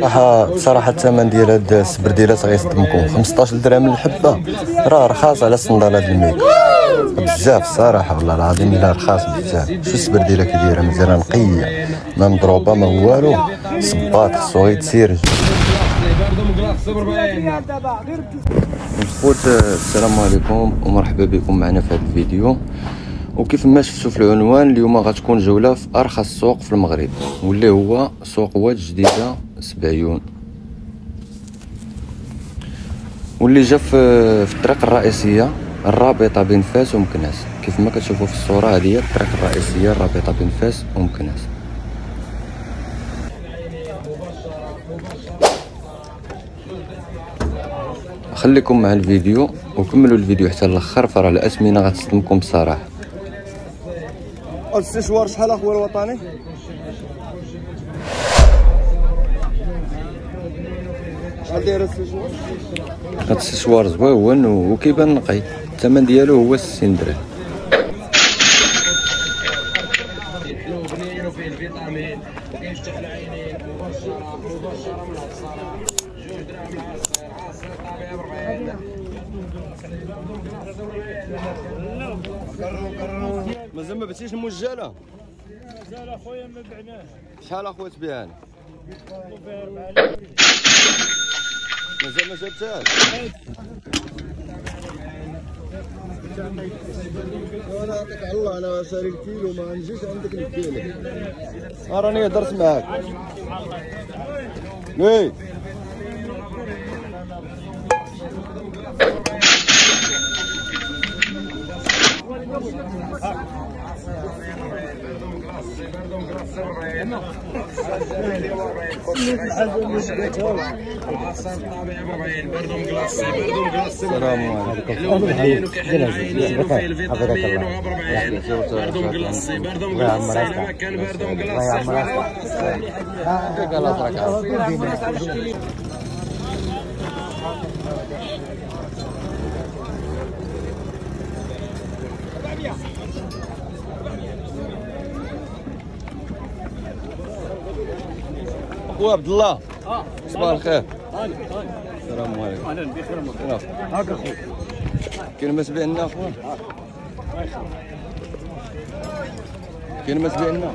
صراحة صراحة الثمن ديال هاد السبرديلات غيصدمكم 15 درهم الحبة راه رخاص على الصندالة د الميكا بزاف الصراحة والله العظيم الا رخاص بزاف. شو السبرديلة كي دايرة مزيانة نقية. ما مضروبة ما والو. صباط خصو غير تسيرج خوت السلام عليكم ومرحبا بكم معنا في هذا الفيديو. وكيف ما شفتوا في العنوان اليوم غتكون جولة في أرخص سوق في المغرب. واللي هو سوق واد جديده سبعيون. واللي جا في الطريق الرئيسية الرابطة بين فاس ومكناس كيف ما كتشوفوا في الصورة هذه هي الطريق الرئيسية الرابطة بين فاس ومكناس خليكم مع الفيديو وكملوا الفيديو حتى الأخر فراه الأسمنة غتصدمكم بصراحة. الاستشوار شحال اخويا الوطني هاد السشوار زويون وكيبان نقي. الثمن ديالو هو 60 درهم. مازال ما بتيش المجاله مازال اخويا ما بعناه شحال أخويا 4000 مازال ما جبتهاش أنا نعطيك على الله أنا شاري الكيلو ما نجيش عندك الكيلو راني هضرت معاك. وي العصير طبيعي السلام عليكم حلو مليون وكيحل العينين وفيه الفيتامين وها ب 40 بردو مقلاصي بردو مقلاصي لما كان بردو مقلاصي اخويا عبد الله. صباح الخير. السلام عليكم. أهلا بخير كيف؟ هاك اخويا كاين ما تبيع لنا اخويا كاين ما تبيع لنا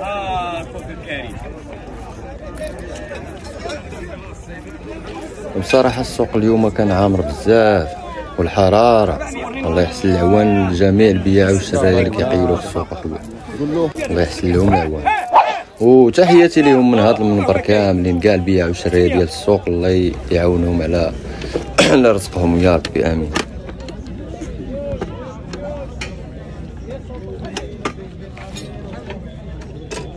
آه أخوك الكريم بصراحة السوق اليوم كان عامر بزاف والحرارة. الله يحسن العوان لجميع البياع والشرايه اللي كيقيلوا في السوق أخويا. الله يحسن لهم العوان. وتحياتي لهم من هذا المنبر كاملين كاع البياع والشرايه ديال السوق. الله يعاونهم على على رزقهم. يا ربي آمين.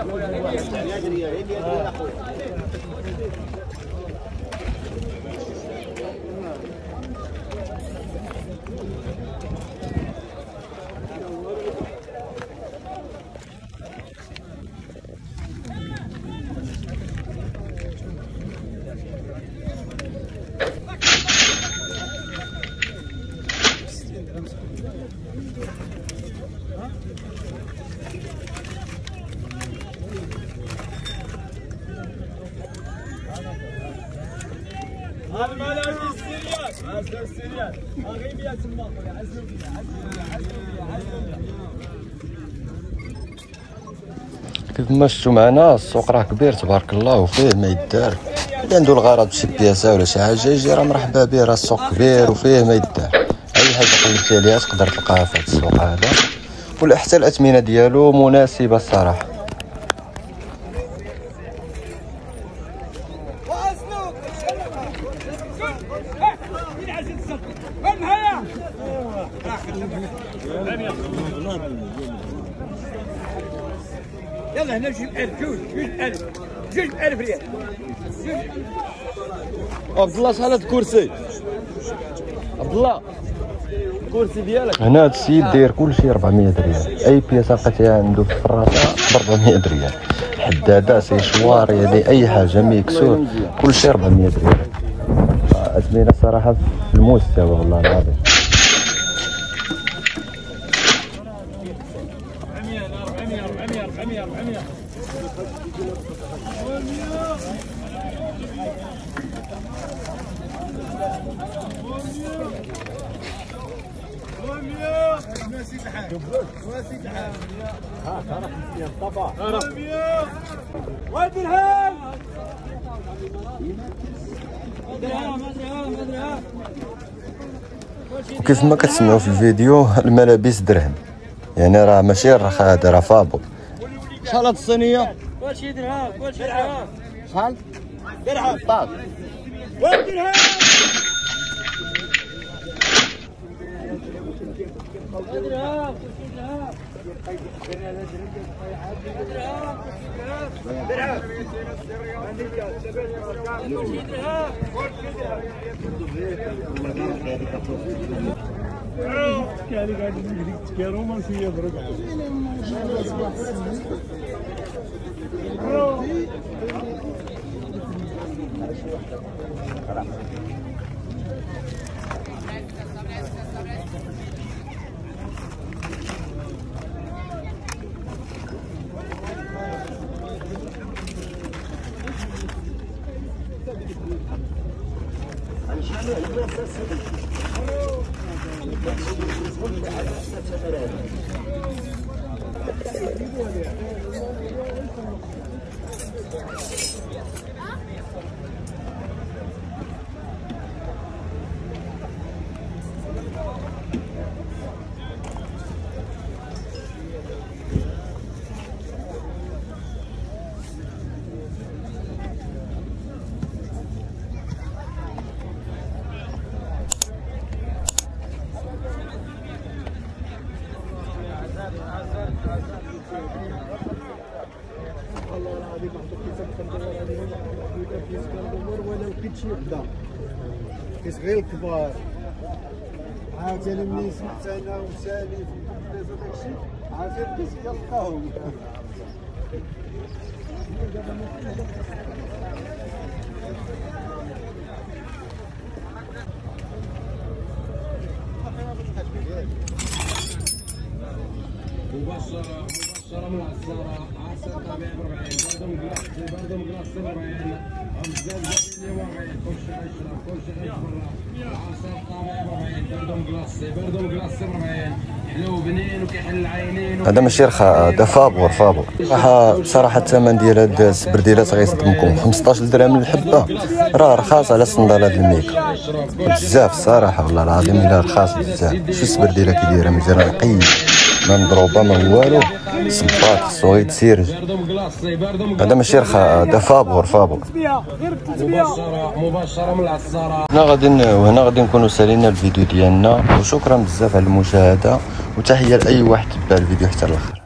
Thank you. كيف ما شفتوا معنا السوق راه كبير تبارك الله وفيه ما يدار. اللي عنده الغرض بشي بياسة ولا شي حاجة يجي راه مرحبا به راه السوق كبير وفيه ما يدار. أي حاجة قلبتي عليها تقدر تلقاها في هذا السوق هذا. ولا حتى الأثمنة ديالو مناسبة الصراحة. يلا هنا جوج ألف جوج جوج ألف جوج ألف ريال. عبد الله شحال هاد الكرسي؟ عبد الله الكرسي ديالك. هنا هاد السيد داير كلشي 400 ريال. أي بياسة لقيتيها عنده في الفراشة ب 400 ريال. حدادة سيشوار يعني أي حاجة mixeur كلشي 400 ريال. آه، زوينه صراحة في المستوى والله العظيم. درهم وكيف ما كتسمعوا في الفيديو الملابس درهم. يعني راه ماشي رخا هذا راه فابور شحال هاد الصينية. كل شيء درهم كل شيء درهم. شحال درهم. Gel gel gel olmasın ya bırak. Thank you. ولو كنت شي وحده كيس غير الكبار. عاوتاني ملي سمعت أنا وسالي في البلاصه داكشي عافاك كيس كنلقاهم مبشرة مبشرة معصرة عسل طبيعي ب 40 برضه مقلاص برضه مقلاص ب 40 عزاز جميل 40 كل شيء اشرب كل شيء اشرب عسل طبيعي ب 40 برضه مقلاص برضه مقلاص ب 40 حلو بنين وكيحل العينين هذا ماشي رخا هذا فابور فابور. صراحة بصراحة الثمن ديال هاد السبرديلات غيصدمكم 15 درهم الحبة راه رخاص على صندال هاد الميكا بزاف الصراحة والله العظيم إلا رخاص بزاف. شو السبرديلة كي دايرة نقية ما مضروبة ما والو. صباط برضه مقلاص هذا ماشي رخا هذا فابور فابور 300 مبشرة مبشرة معصرة هنا غادي وهنا غادي نكونوا سالينا الفيديو ديالنا. وشكرا بزاف على المشاهدة وتحية لأي واحد تبع الفيديو حتى الآخر.